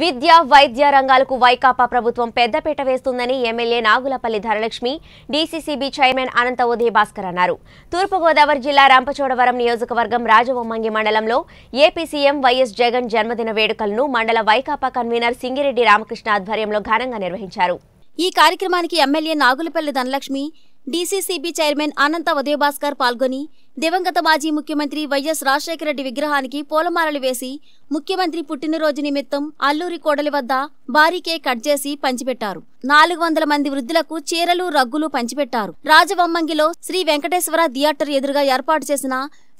విద్య వైద్య రంగాలకు వైకాపా ప్రభుత్వం పెద్దపీట వేస్తుందని MLA Nagulapalli Dhanalakshmi DCCB chairman Anantha Udaya Bhaskar అన్నారు. తూర్పుగోదావరి జిల్లా రంపచోడవరం నియోజకవర్గం రాజవొమ్మంగి మండలంలో ఏపీ సీఎం వైఎస్ జగన్ జన్మదిన వేడుకలను మండల వైకాపా కన్వీనర్ సింగిరెడ్డి రామకృష్ణ ఆధ్వర్యంలో ఘనంగా నిర్వహించారు. ఈ కార్యక్రమానికి MLA Nagulapalli Dhanalakshmi DCCB chairman Anantha Udayabhaskar పాల్గొని దివంగత మాజీ ముఖ్యమంత్రి వైఎస్ రాజశేఖర రెడ్డి విగ్రహానికి పూలమాలలు వేసి ముఖ్యమంత్రి పుట్టినరోజు నిమిత్తం అల్లూరి కోడలి వద్ద భారీ కేక్ కట్ చేసి పంచిపెట్టారు. నాలుగు వందల మంది వృద్ధులకు చీరలు రగ్గులు పంచిపెట్టారు. రాజవమ్మంగిలో శ్రీ వెంకటేశ్వర థియేటర్ ఎదురుగా ఏర్పాటు చేసిన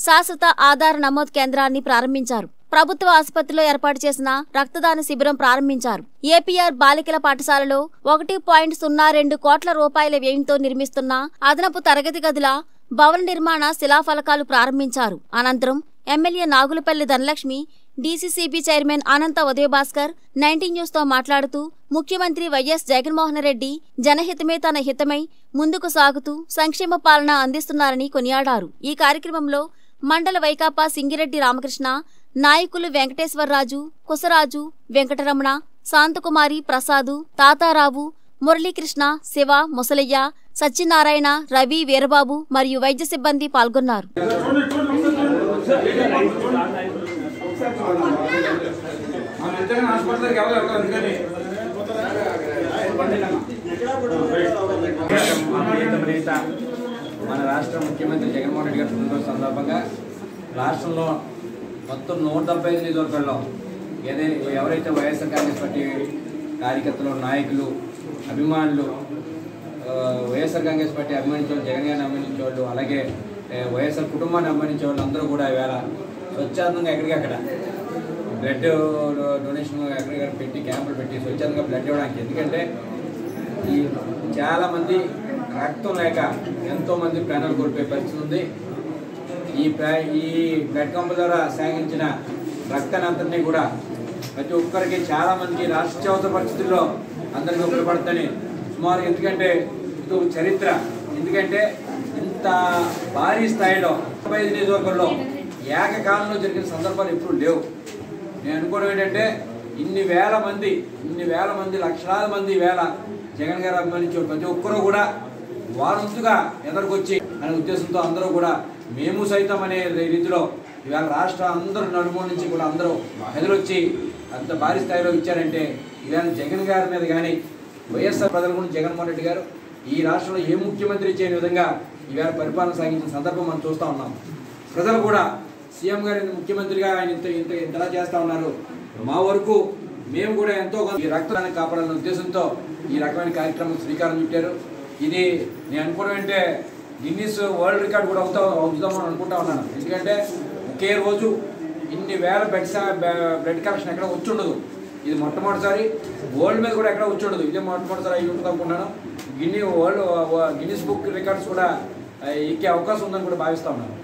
శాశ్వత ఆధార్ నమోదు కేంద్రాన్ని ప్రారంభించారు. ప్రభుత్వ ఆసుపత్రిలో ఏర్పాటు చేసిన రక్తదాన శిబిరం ప్రారంభించారు. ఏపీఆర్ బాలికల పాఠశాలలో ఒకటి పాయింట్ సున్నా రెండు కోట్ల రూపాయల వ్యయంతో నిర్మిస్తున్న అదనపు తరగతి గదుల భవన నిర్మాణ శిలాఫలకాలు ప్రారంభించారు. అనంతరం MLA Nagulapalli Dhanalakshmi DCCB chairman Anantha Udayabhaskar nineteen న్యూస్తో మాట్లాడుతూ ముఖ్యమంత్రి వైఎస్ జగన్మోహన్ రెడ్డి జనహితమే తన హితమై ముందుకు సాగుతూ సంక్షేమ పాలన అందిస్తున్నారని కొనియాడారు. ఈ కార్యక్రమంలో మండల వైకాపా సింగిరెడ్డి రామకృష్ణ నాయకులు వెంకటేశ్వరరాజు కుసరాజు వెంకటరమణ శాంతకుమారి ప్రసాదు తాతారావు మురళీకృష్ణ శివ ముసలయ్య సత్యనారాయణ రవి వీరబాబు మరియు వైద్య సిబ్బంది పాల్గొన్నారు. మన రాష్ట్ర ముఖ్యమంత్రి జగన్మోహన్ రెడ్డి గారి పుట్టినరోజు సందర్భంగా రాష్ట్రంలో మొత్తం నూట డెబ్బై ఐదు నియోజకవర్గాల్లో ఏదైతే ఎవరైతే వైఎస్ఆర్ కాంగ్రెస్ పార్టీ కార్యకర్తలు నాయకులు అభిమానులు వైఎస్ఆర్ కాంగ్రెస్ పార్టీ అభిమానించే వాళ్ళు జగన్ గారిని అభిమానించే అలాగే వైఎస్ఆర్ కుటుంబాన్ని అభిమానించే వాళ్ళు అందరూ కూడా ఈవేళ స్వచ్ఛందంగా ఎక్కడికక్కడ బ్లడ్ డొనేషన్ ఎక్కడికక్కడ పెట్టి క్యాంపులు పెట్టి స్వచ్ఛందంగా బ్లడ్ ఇవ్వడానికి. ఎందుకంటే ఈ చాలామంది రక్తం లేక ఎంతో మంది ప్రాణాలు కోల్పోయే పరిస్థితి ఉంది. ఈ ప్రా- ఈ బ్లడ్ క్యాంప్ ద్వారా సేకరించిన రక్తాన్ని కూడా ప్రతి ఒక్కరికి చాలా మందికి రాష్ట్రావత పరిస్థితుల్లో అందరికీ ఉపయోగపడుతుందని సుమారు ఎందుకంటే ఇది ఒక చరిత్ర ఎందుకంటే ఇంత భారీ స్థాయిలో ముప్పై ఐదు నియోజకవర్గంలో ఏకకాలంలో జరిగిన సందర్భాలు ఎప్పుడు లేవు. నేను అనుకోవడం ఏంటంటే ఇన్ని వేల మంది ఇన్ని వేల మంది లక్షలాది మంది వేల జగన్ గారు అభిమానించే ప్రతి ఒక్కరూ కూడా వారంతుగా ఎదరికొచ్చి అనే ఉద్దేశంతో అందరూ కూడా మేము సైతం అనే రీతిలో ఇవాళ రాష్ట్ర అందరూ నలుమూల నుంచి కూడా అందరూ ఎదురొచ్చి అంత భారీ స్థాయిలో ఇచ్చారంటే ఇవాళ జగన్ గారి మీద కానీ వైఎస్ఆర్ ప్రజల గురించి జగన్మోహన్ రెడ్డి గారు ఈ రాష్ట్రంలో ఏ ముఖ్యమంత్రి చేయని విధంగా ఇవాళ పరిపాలన సాగించిన సందర్భం మనం చూస్తూ ఉన్నాం. ప్రజలు కూడా సీఎం గారి ముఖ్యమంత్రిగా ఆయన ఇంత ఇంత ఇంతలా చేస్తూ ఉన్నారు? మా వరకు మేము కూడా ఎంతో ఈ రక్తాన్ని కాపాడాలనే ఉద్దేశంతో ఈ రకమైన కార్యక్రమం శ్రీకారం చుట్టారు. ఇది నేను అనుకోవడం అంటే గిన్నీస్ వరల్డ్ రికార్డ్ కూడా అవుతా అవుతామని అనుకుంటా ఉన్నాను. ఎందుకంటే ఒకే రోజు ఇన్ని వేల బెడ్ బ్లడ్ కలెక్షన్ ఎక్కడ వచ్చుండదు. ఇది మొట్టమొదటిసారి వరల్డ్ మీద కూడా ఎక్కడ వచ్చుండదు. ఇదే మొట్టమొదటిసారి అయ్యి ఉంటుంది అనుకుంటున్నాను. గిన్ని వరల్డ్ గిన్నీస్ బుక్ రికార్డ్స్ కూడా ఎక్కే అవకాశం ఉందని కూడా భావిస్తా ఉన్నాను.